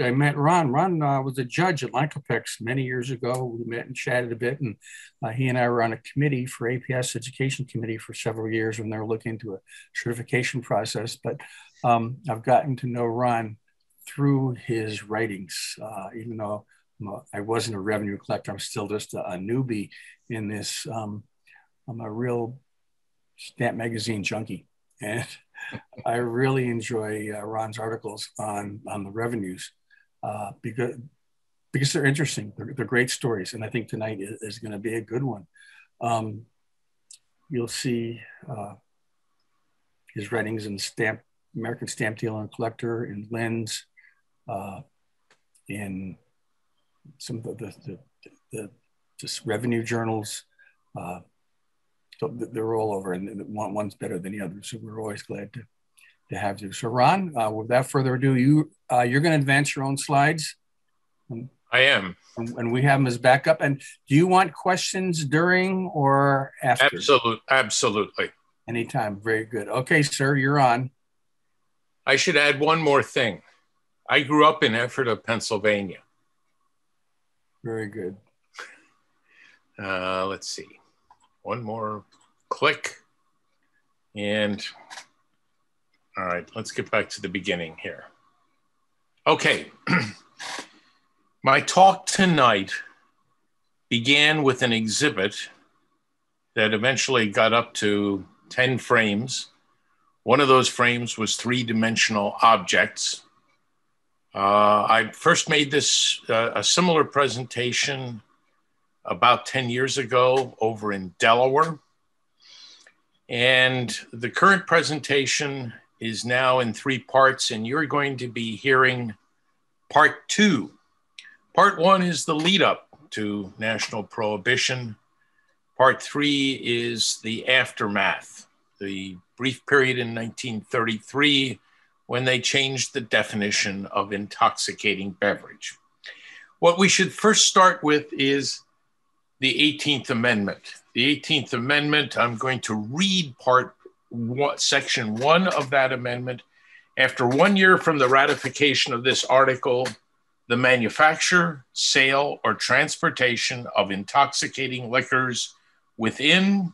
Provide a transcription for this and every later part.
I met Ron. Ron uh, was a judge at Lycopex many years ago. We met and chatted a bit, and uh, he and I were on a committee for APS Education Committee for several years when they were looking into a certification process. But um, I've gotten to know Ron through his writings, uh, even though I wasn't a revenue collector. I'm still just a, a newbie in this. Um, I'm a real stamp magazine junkie, and I really enjoy uh, Ron's articles on on the revenues uh, because because they're interesting. They're, they're, great stories, and I think tonight is, is going to be a good one. Um, you'll see uh, his writings in Stamp American Stamp Dealer and Collector, in Linn's, uh, in some of the, the, the, the just revenue journals. Uh, so they're all over, and one, one's better than the other. So we're always glad to, to have you. So Ron, uh, without further ado, you uh, you're going to advance your own slides. I am, and, and, we have them as backup. And do you want questions during or after? Absolutely, absolutely. Anytime. Very good. Okay, sir, you're on. I should add one more thing. I grew up in Ephrata, Pennsylvania. Very good. Uh, let's see. One more click. And all right, let's get back to the beginning here. Okay. My talk tonight began with an exhibit that eventually got up to 10 frames. One of those frames was three dimensional objects uh, I first made this uh, a similar presentation about 10 years ago over in Delaware. And the current presentation is now in three parts, and you're going to be hearing part two. Part one is the lead up to national prohibition. Part three is the aftermath, the brief period in 1933 when they changed the definition of intoxicating beverage. What we should first start with is the 18th Amendment. The 18th Amendment, I'm going to read part one, section one of that amendment. After one year from the ratification of this article, the manufacture, sale, or transportation of intoxicating liquors within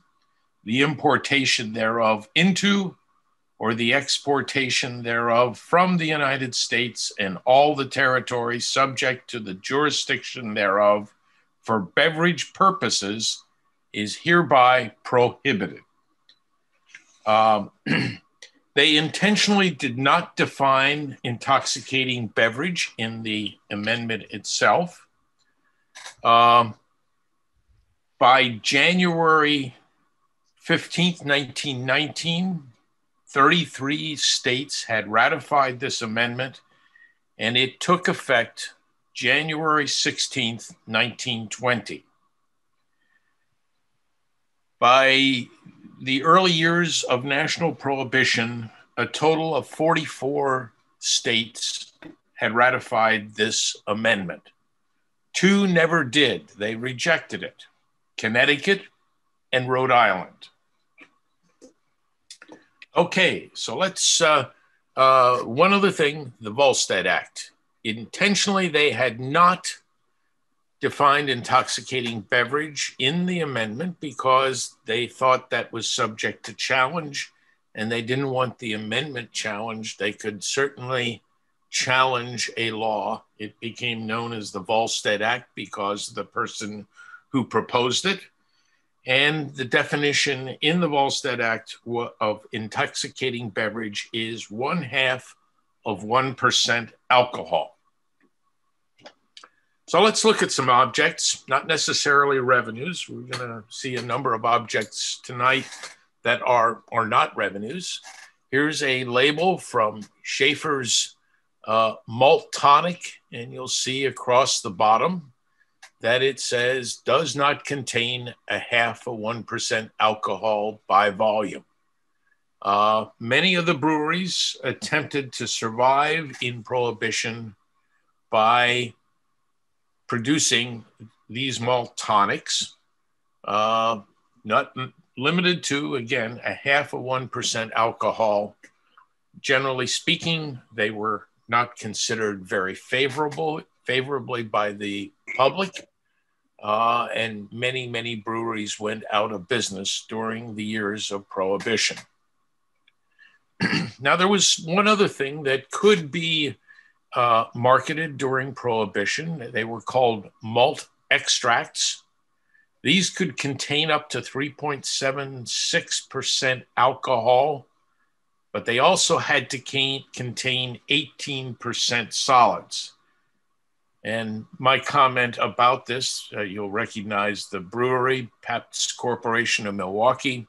the importation thereof into or the exportation thereof from the United States and all the territories subject to the jurisdiction thereof for beverage purposes is hereby prohibited. Um, they intentionally did not define intoxicating beverage in the amendment itself. Um, by January 15th, 1919, 33 states had ratified this amendment, and it took effect January 16th, 1920. By the early years of national prohibition, a total of 44 states had ratified this amendment. Two never did, they rejected it Connecticut and Rhode Island. Okay, so let's. Uh, uh, one other thing the Volstead Act. Intentionally, they had not defined intoxicating beverage in the amendment because they thought that was subject to challenge and they didn't want the amendment challenged. They could certainly challenge a law. It became known as the Volstead Act because the person who proposed it and the definition in the Volstead Act of intoxicating beverage is one half of 1% alcohol. So let's look at some objects, not necessarily revenues. We're going to see a number of objects tonight that are, are not revenues. Here's a label from Schaefer's uh, malt tonic, and you'll see across the bottom that it says does not contain a half a 1% alcohol by volume. Uh, many of the breweries attempted to survive in prohibition by producing these malt tonics, uh, not limited to, again, a half a 1% alcohol. Generally speaking, they were not considered very favorable favorably by the public. Uh, and many, many breweries went out of business during the years of Prohibition. now, there was one other thing that could be uh, marketed during Prohibition. They were called malt extracts. These could contain up to 3.76% alcohol, but they also had to contain 18% solids. And my comment about this, uh, you'll recognize the brewery, Pabst Corporation of Milwaukee.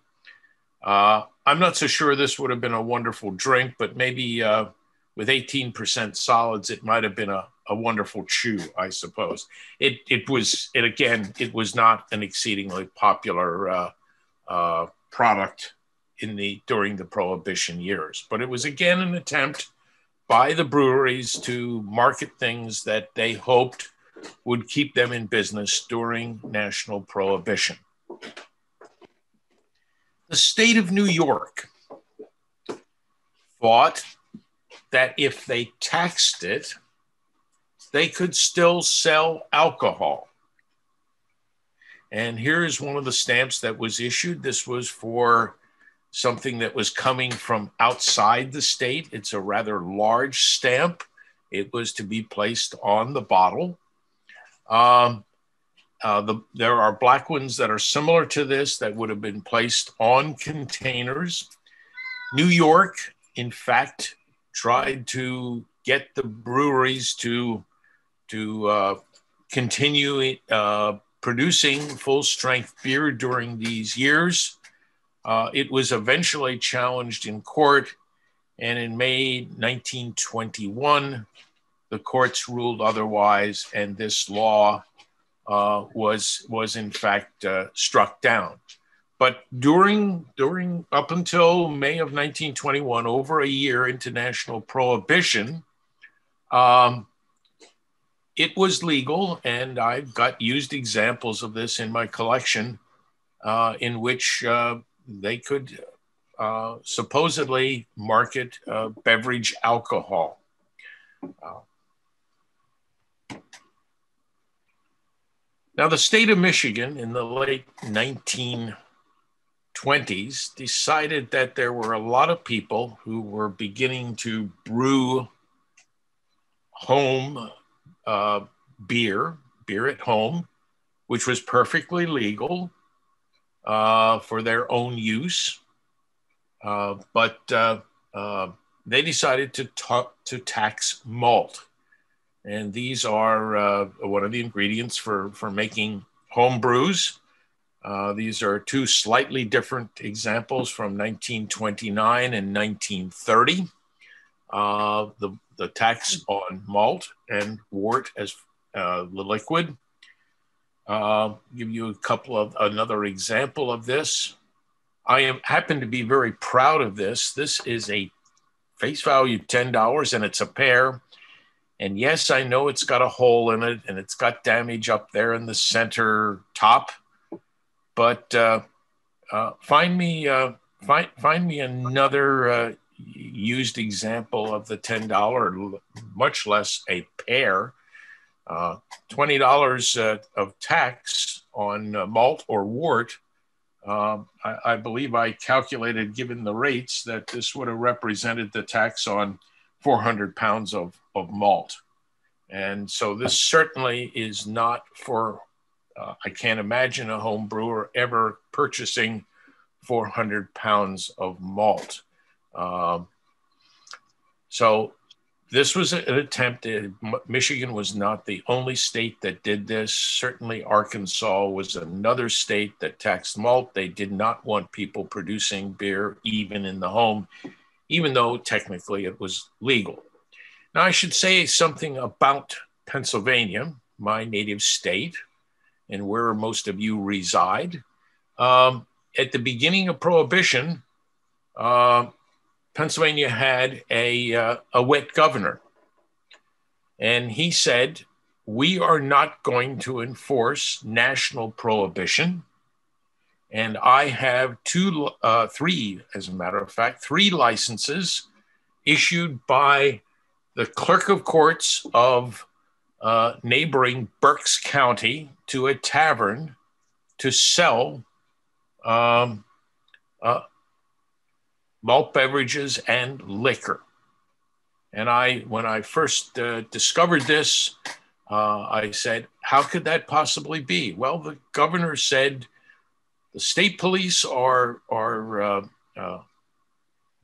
Uh, I'm not so sure this would have been a wonderful drink, but maybe uh, with 18% solids, it might have been a, a wonderful chew, I suppose. It, it was, it again, it was not an exceedingly popular uh, uh, product in the during the prohibition years, but it was again an attempt by the breweries to market things that they hoped would keep them in business during national prohibition. The state of New York thought that if they taxed it, they could still sell alcohol. And here's one of the stamps that was issued. This was for something that was coming from outside the state. It's a rather large stamp. It was to be placed on the bottle. Um, uh, the, there are black ones that are similar to this that would have been placed on containers. New York, in fact, tried to get the breweries to to uh, continue uh, producing full strength beer during these years. Uh, it was eventually challenged in court, and in May 1921, the courts ruled otherwise, and this law uh, was was in fact uh, struck down. But during during up until May of 1921, over a year into national prohibition, um, it was legal, and I've got used examples of this in my collection, uh, in which uh, they could uh, supposedly market uh, beverage alcohol. Uh, now, the state of Michigan in the late 1920s decided that there were a lot of people who were beginning to brew home uh, beer, beer at home, which was perfectly legal uh, for their own use. Uh, but uh, uh, they decided to, talk, to tax malt. And these are uh, one of the ingredients for, for making home brews. Uh, these are two slightly different examples from 1929 and 1930. Uh, the, the tax on malt and wort as uh, the liquid uh, give you a couple of another example of this. I am happen to be very proud of this. This is a face value ten dollars, and it's a pair. And yes, I know it's got a hole in it, and it's got damage up there in the center top. But uh, uh, find me uh, find find me another used example of the ten dollar, much less a pair uh, $20 uh, of tax on uh, malt or wort, um, I, I, believe I calculated, given the rates, that this would have represented the tax on 400 pounds of, of malt. And so this certainly is not for, uh, I can't imagine a home brewer ever purchasing 400 pounds of malt. Um, so this was an attempt. Michigan was not the only state that did this. Certainly, Arkansas was another state that taxed malt. They did not want people producing beer even in the home, even though technically it was legal. Now, I should say something about Pennsylvania, my native state, and where most of you reside. Um, at the beginning of Prohibition, uh, Pennsylvania had a, uh, a wet governor. And he said, We are not going to enforce national prohibition. And I have two, uh, three, as a matter of fact, three licenses issued by the clerk of courts of uh, neighboring Berks County to a tavern to sell um, uh, malt beverages and liquor. And I, when I first uh, discovered this, uh, I said, How could that possibly be? Well, the governor said the state police are, are uh, uh,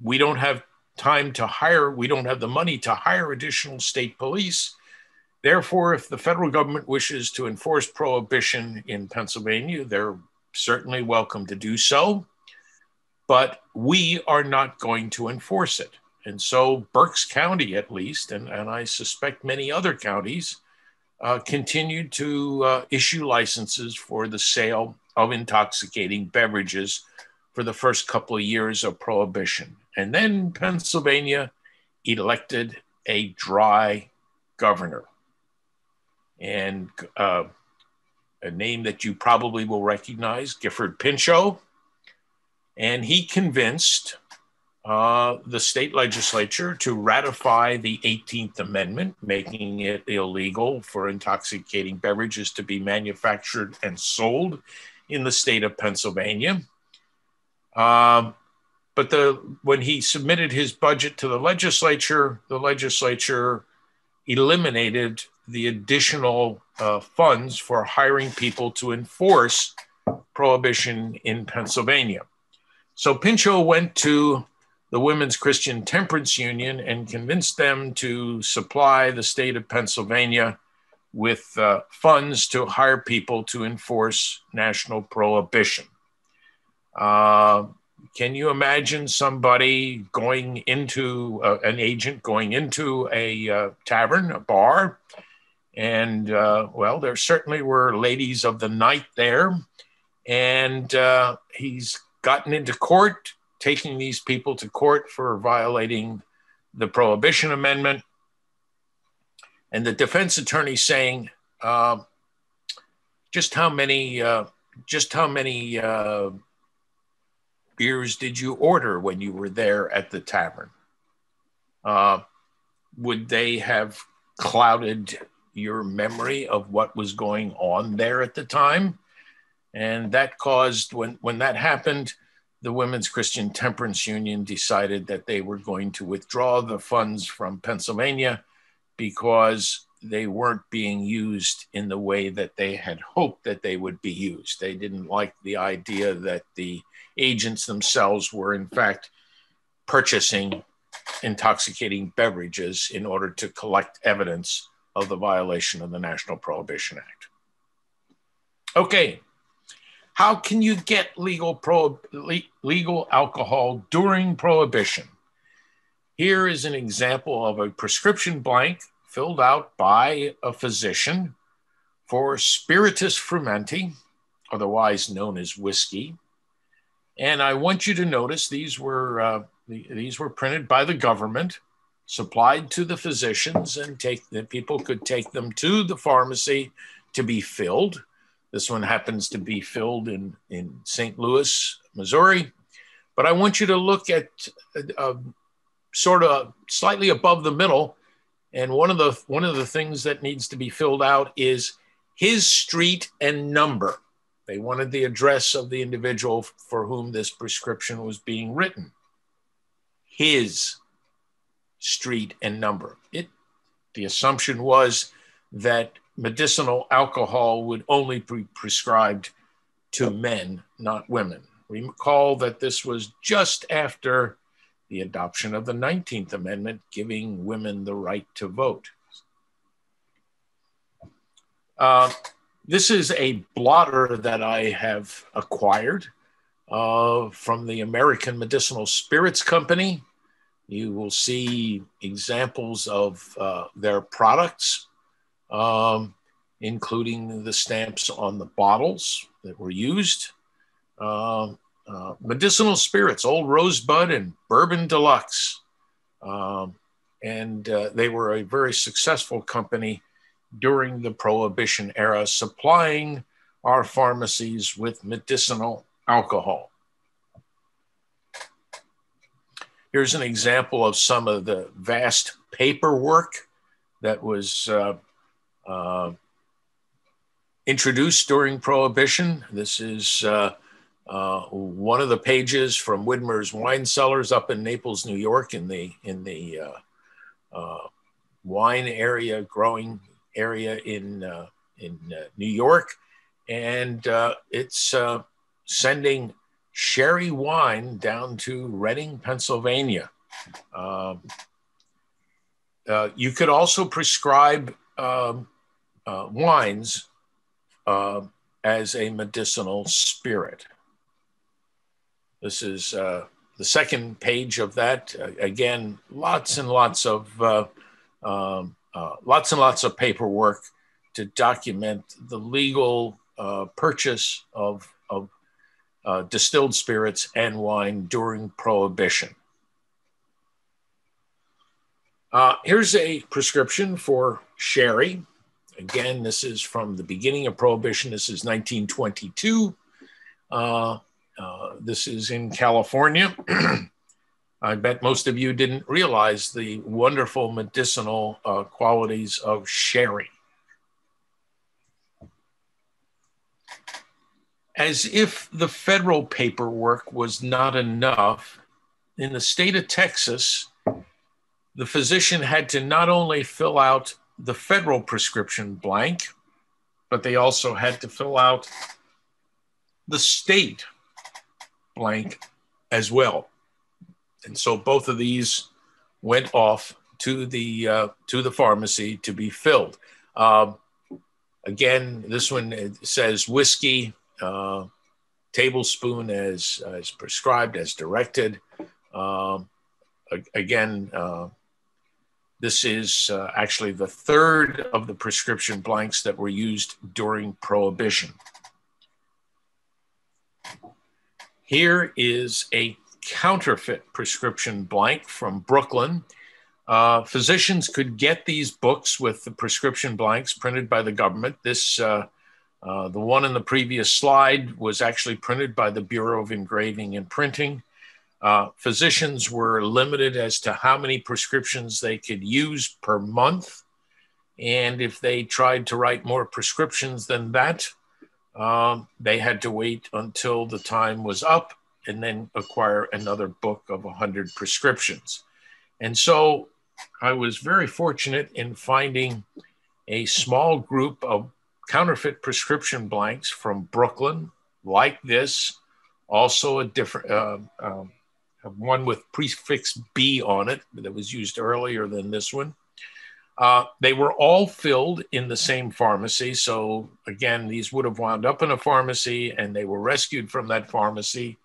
we don't have time to hire, we don't have the money to hire additional state police. Therefore, if the federal government wishes to enforce prohibition in Pennsylvania, they're certainly welcome to do so, but we are not going to enforce it. And so, Berks County, at least, and, and I suspect many other counties, uh, continued to uh, issue licenses for the sale of intoxicating beverages for the first couple of years of prohibition. And then Pennsylvania elected a dry governor. And uh, a name that you probably will recognize, Gifford Pinchot. And he convinced uh, the state legislature to ratify the 18th Amendment, making it illegal for intoxicating beverages to be manufactured and sold in the state of Pennsylvania. Um, but the when he submitted his budget to the legislature, the legislature eliminated the additional uh, funds for hiring people to enforce prohibition in Pennsylvania. So Pinchot went to the Women's Christian Temperance Union and convinced them to supply the state of Pennsylvania with uh, funds to hire people to enforce national prohibition. Uh, can you imagine somebody going into uh, an agent going into a uh, tavern, a bar, and uh, well, there certainly were ladies of the night there, and uh, he's gotten into court, taking these people to court for violating the Prohibition Amendment, and the defense attorney saying, uh, "Just how many? Uh, just how many?" beers did you order when you were there at the tavern? Uh, would they have clouded your memory of what was going on there at the time? And that caused, when, when that happened, the Women's Christian Temperance Union decided that they were going to withdraw the funds from Pennsylvania because they weren't being used in the way that they had hoped that they would be used. They didn't like the idea that the agents themselves were, in fact, purchasing intoxicating beverages in order to collect evidence of the violation of the National Prohibition Act. Okay, how can you get legal, pro, legal alcohol during prohibition? Here is an example of a prescription blank filled out by a physician for spiritus frumenti, otherwise known as whiskey, and I want you to notice these were uh, these were printed by the government, supplied to the physicians, and take that people could take them to the pharmacy to be filled. This one happens to be filled in in St. Louis, Missouri. But I want you to look at uh, sort of slightly above the middle, and one of the one of the things that needs to be filled out is his street and number. They wanted the address of the individual for whom this prescription was being written, his street and number. It, the assumption was that medicinal alcohol would only be prescribed to men, not women. Recall that this was just after the adoption of the 19th Amendment, giving women the right to vote. Uh, this is a blotter that I have acquired uh, from the American Medicinal Spirits Company. You will see examples of uh, their products, um, including the stamps on the bottles that were used. Uh, uh medicinal spirits, Old Rosebud and Bourbon Deluxe. Um, and uh, they were a very successful company during the Prohibition era, supplying our pharmacies with medicinal alcohol. Here's an example of some of the vast paperwork that was uh, uh, introduced during Prohibition. This is uh, uh, one of the pages from Widmer's Wine Cellars up in Naples, New York, in the in the uh, wine area, growing area in in New York, and it's sending sherry wine down to Reading, Pennsylvania. Um, uh, you could also prescribe um, uh, wines uh, as a medicinal spirit. This is uh, the second page of that. Uh, again, lots and lots of uh, um, lots and lots of paperwork to document the legal purchase of, of distilled spirits and wine during Prohibition. Uh, here's a prescription for sherry. Again, this is from the beginning of Prohibition. This is 1922. Uh, uh, this is in California. I bet most of you didn't realize the wonderful medicinal uh, qualities of sherry. As if the federal paperwork was not enough, in the state of Texas, the physician had to not only fill out the federal prescription blank, but they also had to fill out the state blank as well. And so both of these went off to the uh, to the pharmacy to be filled. Uh, again, this one says whiskey, uh, tablespoon as as prescribed as directed. Um, again, uh, this is uh, actually the third of the prescription blanks that were used during Prohibition. Here is a counterfeit prescription blank from Brooklyn. Uh, physicians could get these books with the prescription blanks printed by the government. This, uh, uh, the one in the previous slide, was actually printed by the Bureau of Engraving and Printing. Uh, physicians were limited as to how many prescriptions they could use per month. And if they tried to write more prescriptions than that, um, they had to wait until the time was up and then acquire another book of 100 prescriptions. And so I was very fortunate in finding a small group of counterfeit prescription blanks from Brooklyn, like this, also a different. Uh, um, one with prefix B on it that was used earlier than this one. Uh, they were all filled in the same pharmacy. So, again, these would have wound up in a pharmacy and they were rescued from that pharmacy.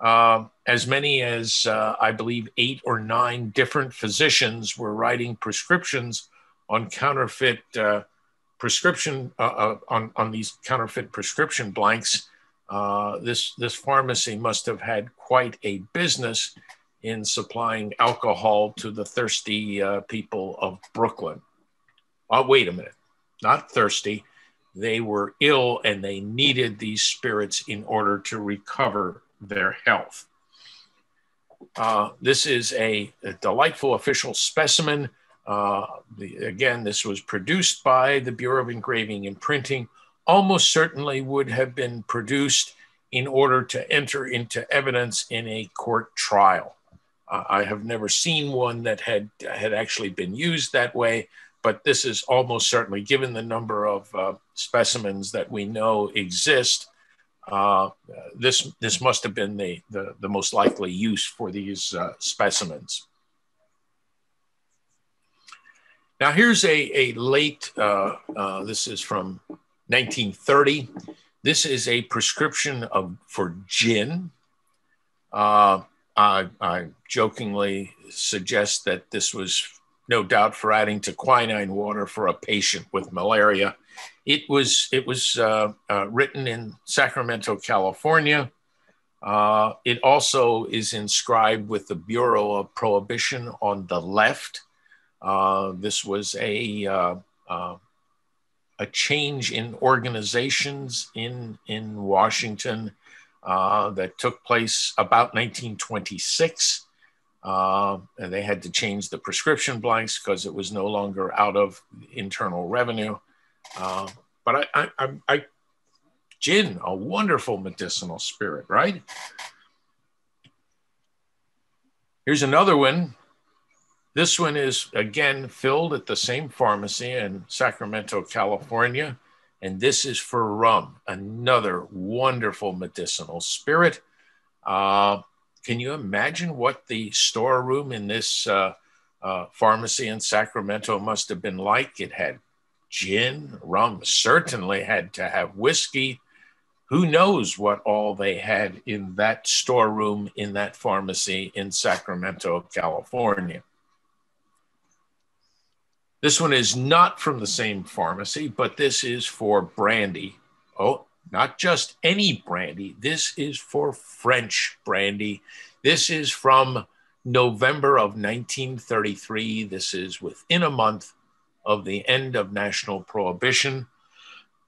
Uh, as many as, uh, I believe, eight or nine different physicians were writing prescriptions on counterfeit uh, prescription, uh, uh, on, on these counterfeit prescription blanks uh, this, this pharmacy must have had quite a business in supplying alcohol to the thirsty uh, people of Brooklyn. Oh, wait a minute, not thirsty. They were ill and they needed these spirits in order to recover their health. Uh, this is a, a, delightful official specimen. Uh, the, again, this was produced by the Bureau of Engraving and Printing almost certainly would have been produced in order to enter into evidence in a court trial. Uh, I have never seen one that had had actually been used that way, but this is almost certainly, given the number of uh, specimens that we know exist, uh, this this must have been the, the, the most likely use for these uh, specimens. Now here's a, a late, uh, uh, this is from 1930. This is a prescription of for gin. Uh, I, I, jokingly suggest that this was no doubt for adding to quinine water for a patient with malaria. It was it was uh, uh, written in Sacramento, California. Uh, it also is inscribed with the Bureau of Prohibition on the left. Uh, this was a uh, uh, a change in organizations in, in Washington uh, that took place about 1926. uh, and they had to change the prescription blanks because it was no longer out of internal revenue. But I, I, I, I, gin, a wonderful medicinal spirit, right? Here's another one. This one is again filled at the same pharmacy in Sacramento, California. And this is for rum, another wonderful medicinal spirit. Uh, can you imagine what the storeroom in this uh, uh, pharmacy in Sacramento must have been like? It had gin, rum, certainly had to have whiskey. Who knows what all they had in that storeroom in that pharmacy in Sacramento, California. This one is not from the same pharmacy, but this is for brandy. Oh, not just any brandy. This is for French brandy. This is from November of 1933. This is within a month of the end of national prohibition.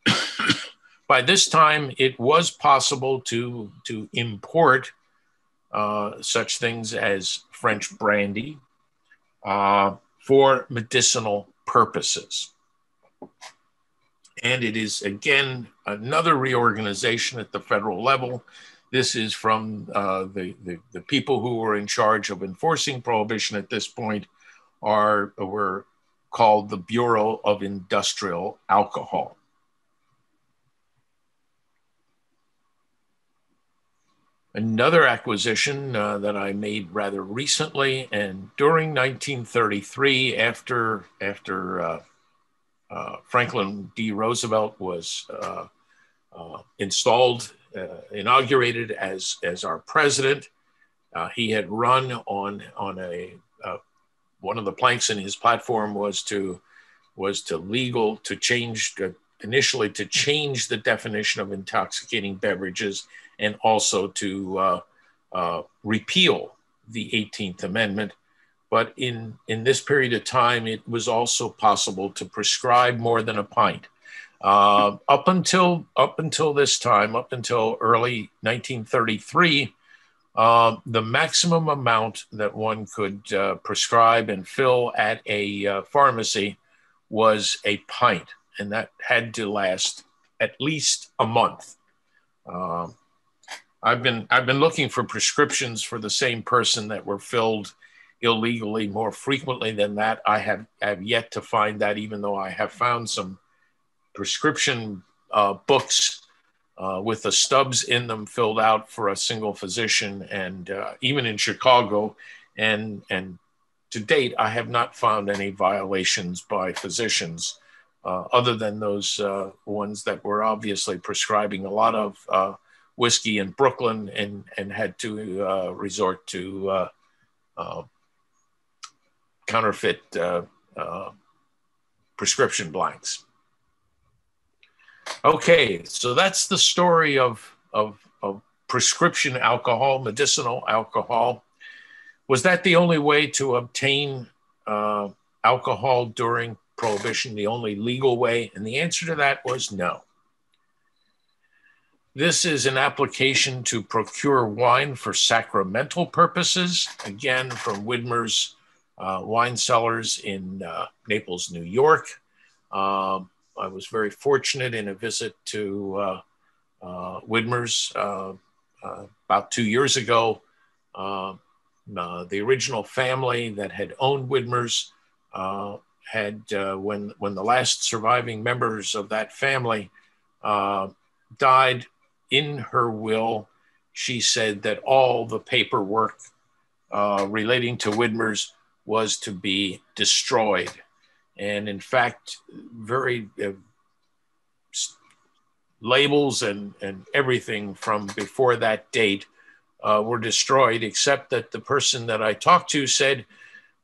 By this time, it was possible to, to import uh, such things as French brandy uh, for medicinal purposes. And it is again another reorganization at the federal level. This is from uh, the, the, the, people who were in charge of enforcing prohibition at this point are were called the Bureau of Industrial Alcohol. Another acquisition uh, that I made rather recently, and during 1933, after after uh, uh, Franklin D. Roosevelt was uh, uh, installed, inaugurated as, as our president. he had run on, on a, one of the planks in his platform was to, was to legal, to change, initially to change the definition of intoxicating beverages and also to uh, uh, repeal the 18th Amendment but in, in this period of time, it was also possible to prescribe more than a pint. Uh, up until up until this time, up until early 1933, uh, the maximum amount that one could uh, prescribe and fill at a uh, pharmacy was a pint, and that had to last at least a month. I've been I've been looking for prescriptions for the same person that were filled illegally more frequently than that. I have, have yet to find that, even though I have found some prescription uh, books uh, with the stubs in them filled out for a single physician, and uh, even in Chicago. And, and to date, I have not found any violations by physicians. Uh, other than those uh, ones that were obviously prescribing a lot of uh, whiskey in Brooklyn and, and had to resort to counterfeit uh, uh, prescription blanks. Okay, so that's the story of, of, of prescription alcohol, medicinal alcohol. Was that the only way to obtain uh, alcohol during Prohibition, the only legal way? And the answer to that was no. This is an application to procure wine for sacramental purposes, again from Widmer's uh, wine cellars in uh, Naples, New York. Um, I was very fortunate in a visit to uh, uh Widmer's uh, about two years ago. Um, the original family that had owned Widmer's had, when, when the last surviving members of that family died, in her will, she said that all the paperwork relating to Widmer's was to be destroyed. And in fact, very uh, labels and, and everything from before that date uh, were destroyed, except that the person that I talked to said,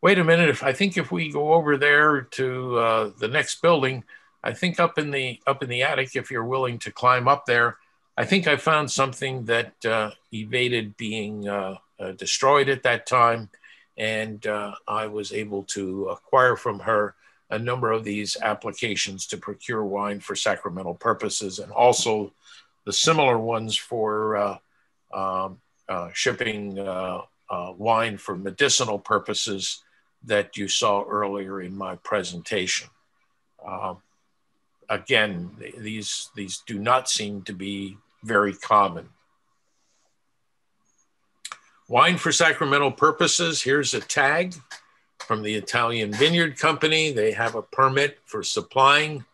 wait a minute, if I think if we go over there to uh, the next building, I think up in the up in the attic, if you're willing to climb up there, I think I found something that uh, evaded being uh, uh, destroyed at that time and uh, I was able to acquire from her a number of these applications to procure wine for sacramental purposes, and also the similar ones for uh, um, uh, shipping wine for medicinal purposes that you saw earlier in my presentation. Uh, again, these, these do not seem to be very common. Wine for sacramental purposes, here's a tag from the Italian Vineyard Company. They have a permit for supplying.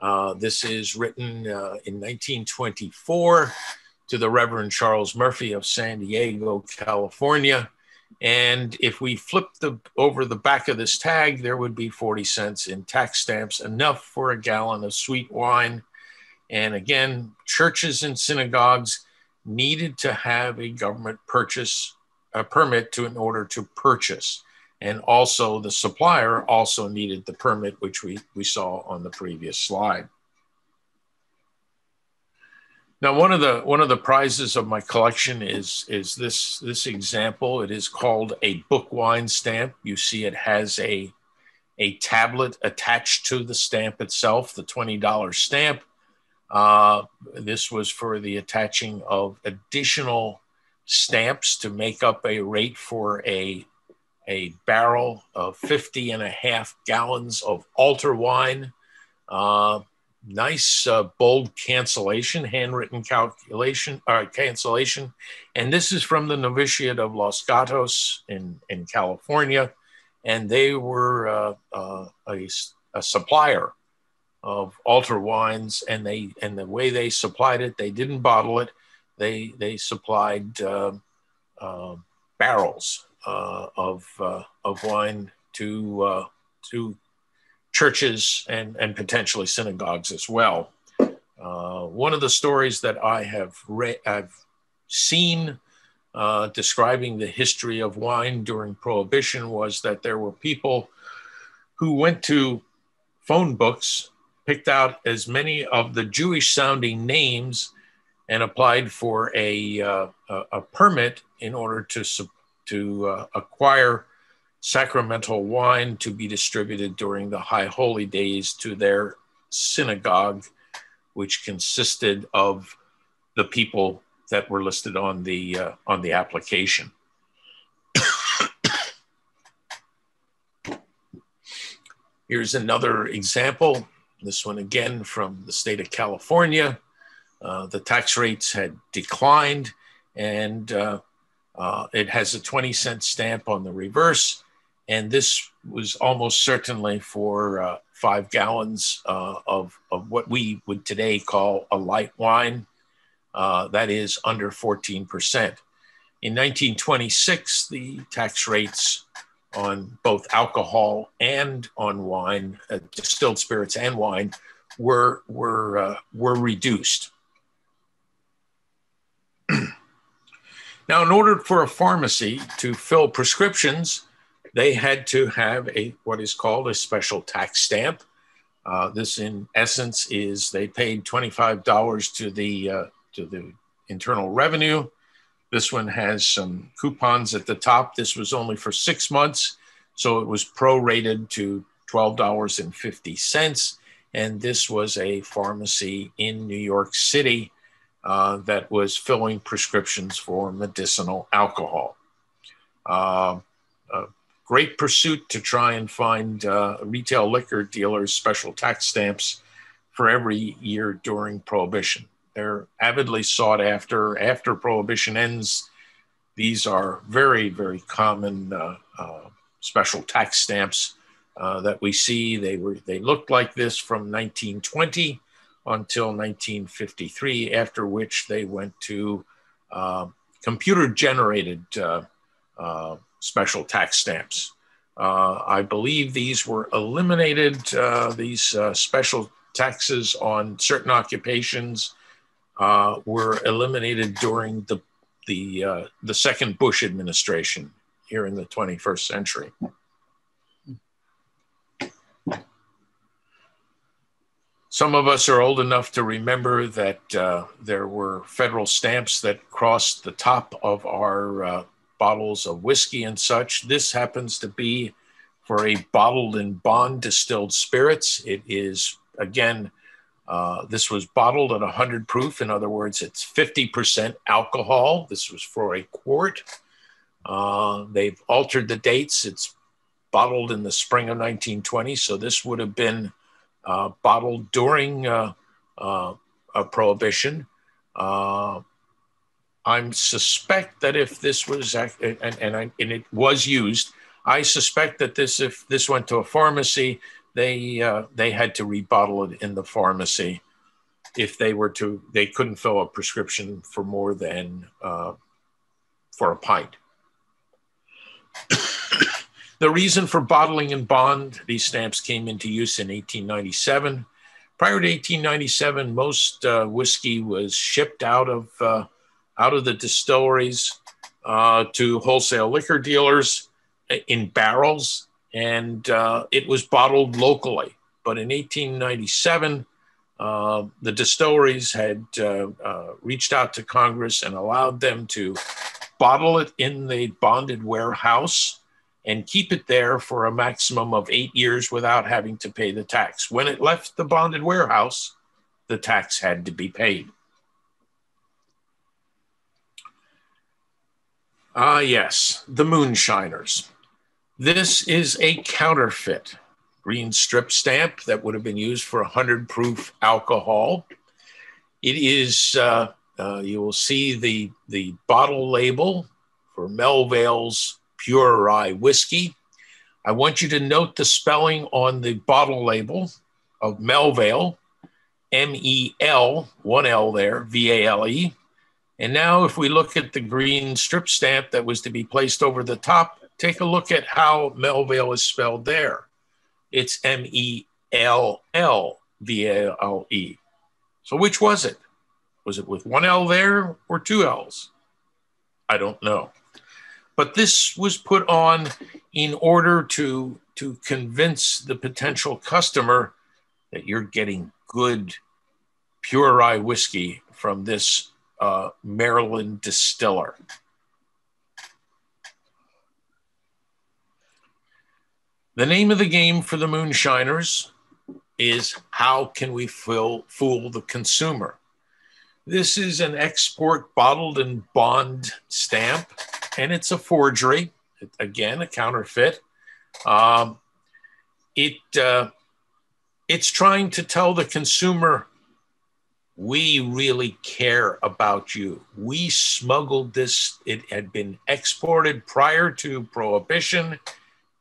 Uh, this is written uh, in 1924 to the Reverend Charles Murphy of San Diego, California. And if we flip the over the back of this tag, there would be 40 cents in tax stamps, enough for a gallon of sweet wine. And again, churches and synagogues needed to have a government purchase a permit to in order to purchase. And also the supplier also needed the permit, which we, we saw on the previous slide. Now, one of the one of the prizes of my collection is is this this example. It is called a book wine stamp. You see, it has a a tablet attached to the stamp itself, the twenty dollar stamp. Uh, this was for the attaching of additional stamps to make up a rate for a a barrel of 50 and a half gallons of altar wine. Uh, nice uh, bold cancellation, handwritten calculation uh, cancellation, and this is from the novitiate of Los Gatos in in California, and they were uh, uh a, a, supplier of altar wines, and they and the way they supplied it, they didn't bottle it, they they supplied uh, uh, barrels of of wine to to churches and, and potentially synagogues as well. Uh, one of the stories that I have read, I've seen uh, describing the history of wine during Prohibition was that there were people who went to phone books, picked out as many of the Jewish sounding names, and applied for a, uh, a, permit in order to, to uh, acquire sacramental wine to be distributed during the high holy days to their synagogue, which consisted of the people that were listed on the uh, on the application. Here's another example. This one again from the state of California. Uh, the tax rates had declined, and uh, uh it has a 20 cent stamp on the reverse and this was almost certainly for uh, five gallons uh, of, of what we would today call a light wine. Uh, that is under 14%. In 1926, the tax rates on both alcohol and on wine, uh, distilled spirits and wine, were, were, uh, were reduced. now, in order for a pharmacy to fill prescriptions, they had to have a what is called a special tax stamp. Uh, this, in essence, is they paid twenty five dollars to the uh, to the Internal Revenue. This one has some coupons at the top. This was only for six months, so it was prorated to twelve dollars and this was a pharmacy in New York City uh, that was filling prescriptions for medicinal alcohol. Uh, great pursuit to try and find uh, retail liquor dealers special tax stamps for every year during Prohibition. They're avidly sought after. After Prohibition ends, these are very, very common uh, uh, special tax stamps uh, that we see. They were they looked like this from 1920 until 1953, after which they went to uh, computer generated uh, special tax stamps. Uh, I believe these were eliminated, uh, these uh, special taxes on certain occupations uh, were eliminated during the, the, uh, the second Bush administration here in the 21st century. Some of us are old enough to remember that uh, there were federal stamps that crossed the top of our bottles of whiskey and such. This happens to be for a bottled and bond distilled spirits. It is, again, uh, this was bottled at 100 proof. In other words, it's 50% alcohol. This was for a quart. Uh, they've altered the dates. It's bottled in the spring of 1920, so this would have been uh, bottled during uh, uh, a prohibition. Uh, I suspect that if this was and and, I, and, it was used, I suspect that this if this went to a pharmacy, they uh, they had to rebottle it in the pharmacy if they were to they couldn't fill a prescription for more than uh, for a pint. the reason for bottling and bond these stamps came into use in 1897. Prior to 1897, most uh, whiskey was shipped out of uh, out of the distilleries uh, to wholesale liquor dealers in barrels, and uh, it was bottled locally. But in 1897, uh, the distilleries had uh, uh, reached out to Congress and allowed them to bottle it in the bonded warehouse and keep it there for a maximum of eight years without having to pay the tax. When it left the bonded warehouse, the tax had to be paid. Ah, yes, the moonshiners. This is a counterfeit green strip stamp that would have been used for 100 proof alcohol. It is, uh, uh, you will see the, the bottle label for Melvale's Pure Rye Whiskey. I want you to note the spelling on the bottle label of Melvale, M E L, one L there, V A L E. And now, if we look at the green strip stamp that was to be placed over the top, take a look at how Melvale is spelled there. It's M E L L V A L E. So, which was it? Was it with one L there or two L's? I don't know. But this was put on in order to, to convince the potential customer that you're getting good pure rye whiskey from this uh, Maryland distiller. The name of the game for the moonshiners is how can we fool, fool the consumer? This is an export bottled in bond stamp, and it's a forgery. Again, a counterfeit. Um, it uh, it's trying to tell the consumer we really care about you. We smuggled this, it had been exported prior to prohibition,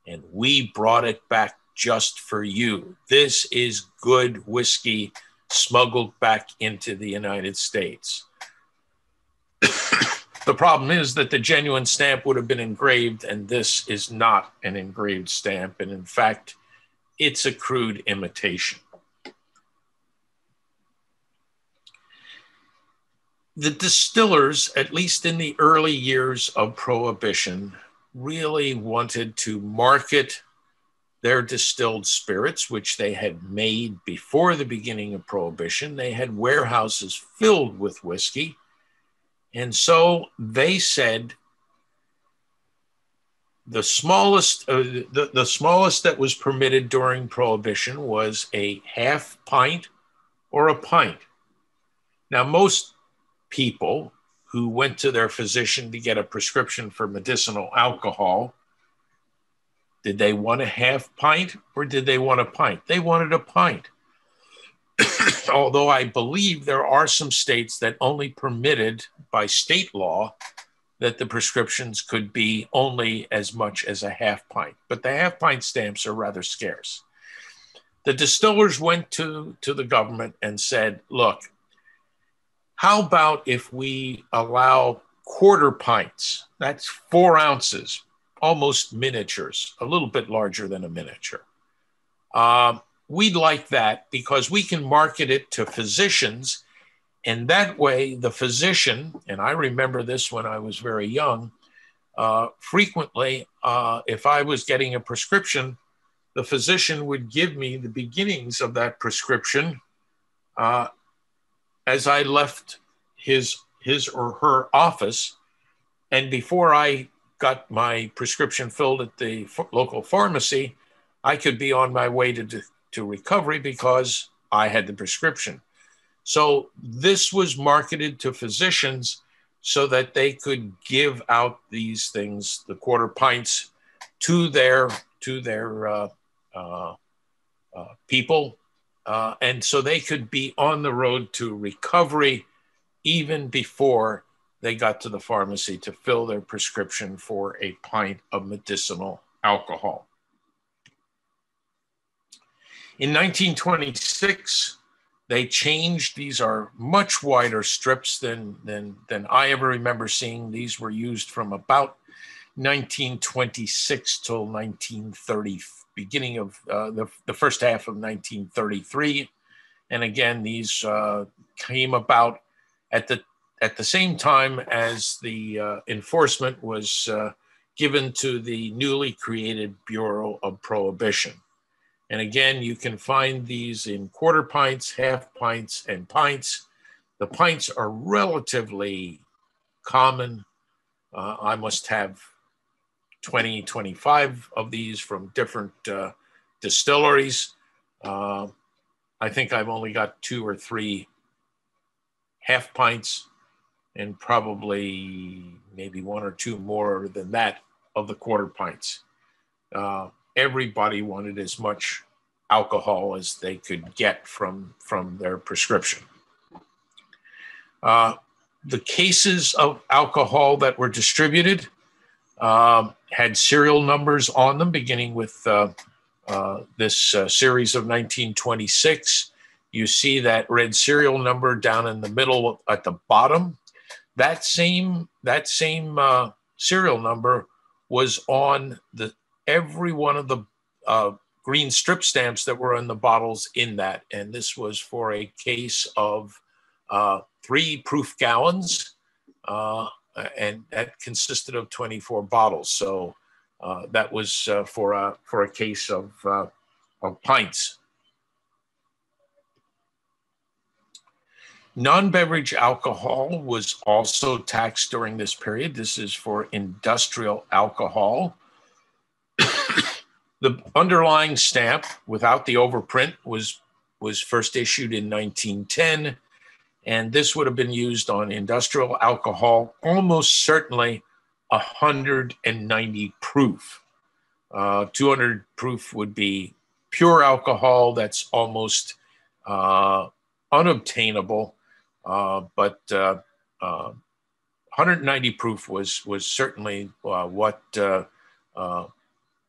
and we brought it back just for you. This is good whiskey smuggled back into the United States. the problem is that the genuine stamp would have been engraved, and this is not an engraved stamp. And in fact, it's a crude imitation. the distillers, at least in the early years of Prohibition, really wanted to market their distilled spirits, which they had made before the beginning of Prohibition. They had warehouses filled with whiskey. And so they said the smallest, uh, the, the smallest that was permitted during Prohibition was a half pint or a pint. Now, most people who went to their physician to get a prescription for medicinal alcohol. Did they want a half pint or did they want a pint? They wanted a pint. Although I believe there are some states that only permitted by state law that the prescriptions could be only as much as a half pint, but the half pint stamps are rather scarce. The distillers went to, to the government and said, look, how about if we allow quarter pints? That's four ounces, almost miniatures, a little bit larger than a miniature. Uh, we'd like that because we can market it to physicians. And that way, the physician, and I remember this when I was very young, uh, frequently, uh, if I was getting a prescription, the physician would give me the beginnings of that prescription uh, as I left his his or her office, and before I got my prescription filled at the f- local pharmacy, I could be on my way to to recovery because I had the prescription. So this was marketed to physicians so that they could give out these things, the quarter pints, to their to their uh, uh, uh, people, uh, and so they could be on the road to recovery even before they got to the pharmacy to fill their prescription for a pint of medicinal alcohol. In 1926, they changed. These are much wider strips than, than, than I ever remember seeing. These were used from about 1926 till 1930, beginning of uh, the, the first half of 1933. And again, these uh, came about at the at the same time as the uh, enforcement was uh, given to the newly created Bureau of Prohibition. And again, you can find these in quarter pints, half pints, and pints. The pints are relatively common. Uh, I must have 20, 25 of these from different uh, distilleries. Uh, I think I've only got two or three half pints and probably maybe one or two more than that of the quarter pints. Uh, everybody wanted as much alcohol as they could get from, from their prescription. Uh, the cases of alcohol that were distributed um, had serial numbers on them, beginning with uh, uh, this uh, series of 1926. You see that red serial number down in the middle at the bottom. That same that same uh, serial number was on the every one of the uh, green strip stamps that were in the bottles in that. And this was for a case of uh, three proof gallons, uh, and that consisted of 24 bottles. So uh, that was uh, for, a, for a case of, uh, of pints. Non beverage alcohol was also taxed during this period. This is for industrial alcohol. the underlying stamp without the overprint was, was first issued in 1910. And this would have been used on industrial alcohol, almost certainly 190 proof. Uh, 200 proof would be pure alcohol that's almost uh, unobtainable uh, but uh, uh, 190 proof was was certainly uh, what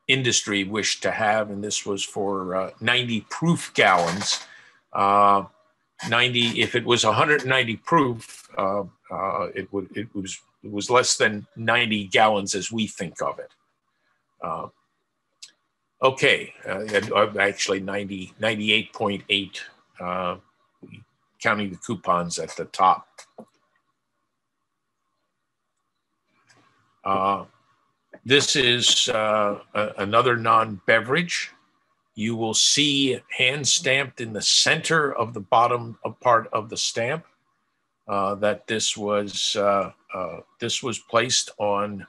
industry wished to have, and this was for 90 proof gallons. 90, if it was 190 proof, uh, uh, it would it was it was less than 90 gallons as we think of it. Uh, okay, actually 90 98.8 counting the coupons at the top. Uh, this is uh, another non-beverage. You will see hand stamped in the center of the bottom part of the stamp uh, that this was uh, uh, this was placed on.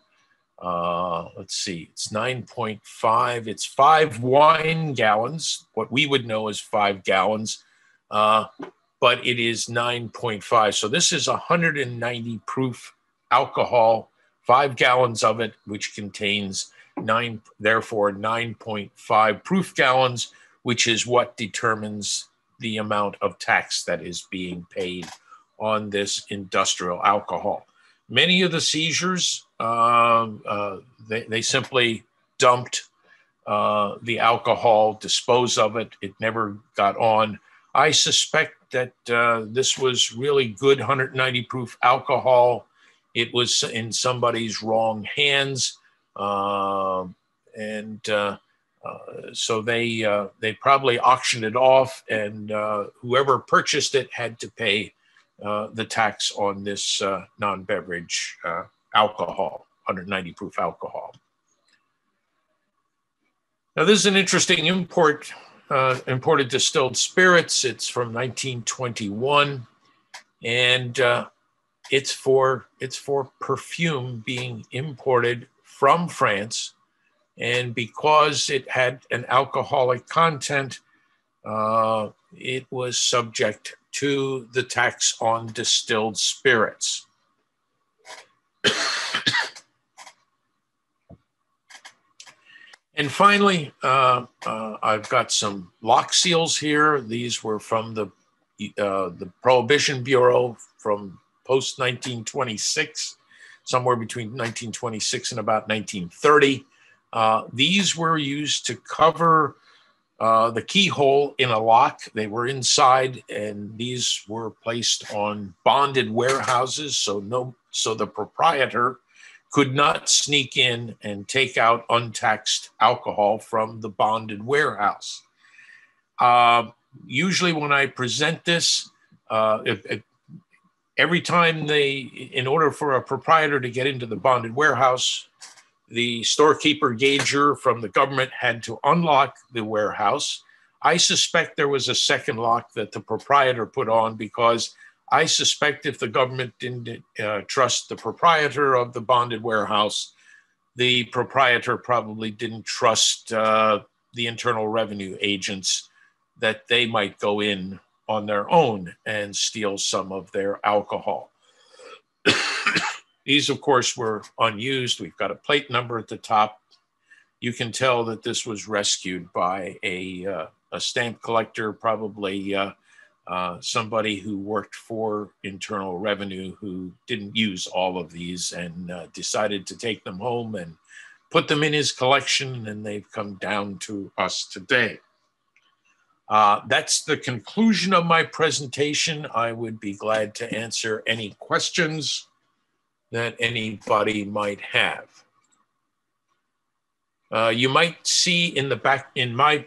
Uh, let's see, it's 9.5. It's five wine gallons, what we would know as five gallons but it is 9.5. So this is 190 proof alcohol, five gallons of it, which contains nine, therefore 9.5 proof gallons, which is what determines the amount of tax that is being paid on this industrial alcohol. Many of the seizures, uh, uh, they, they, simply dumped uh, the alcohol, disposed of it. It never got on. I suspect that uh, this was really good 190 proof alcohol. It was in somebody's wrong hands, and uh, uh so they uh, they probably auctioned it off, and whoever purchased it had to pay the tax on this non-beverage alcohol, 190 proof alcohol. Now, this is an interesting import uh, imported distilled spirits. It's from 1921, and uh, it's for it's for perfume being imported from France, and because it had an alcoholic content, uh, it was subject to the tax on distilled spirits. and finally, uh, uh, I've got some lock seals here. These were from the uh, the Prohibition Bureau from post 1926, somewhere between 1926 and about 1930. Uh, these were used to cover uh, the keyhole in a lock. They were inside, and these were placed on bonded warehouses, so no, so the proprietor could not sneak in and take out untaxed alcohol from the bonded warehouse. Uh, usually, when I present this, uh, if, if, every time they, in order for a proprietor to get into the bonded warehouse, the storekeeper gauger from the government had to unlock the warehouse. I suspect there was a second lock that the proprietor put on because I suspect if the government didn't uh, trust the proprietor of the bonded warehouse, the proprietor probably didn't trust uh, the internal revenue agents that they might go in on their own and steal some of their alcohol. These, of course, were unused. We've got a plate number at the top. You can tell that this was rescued by a, uh, a stamp collector, probably uh, uh, somebody who worked for Internal Revenue who didn't use all of these and uh, decided to take them home and put them in his collection, and they've come down to us today. Uh, that's the conclusion of my presentation. I would be glad to answer any questions that anybody might have. Uh, you might see in the back, in my,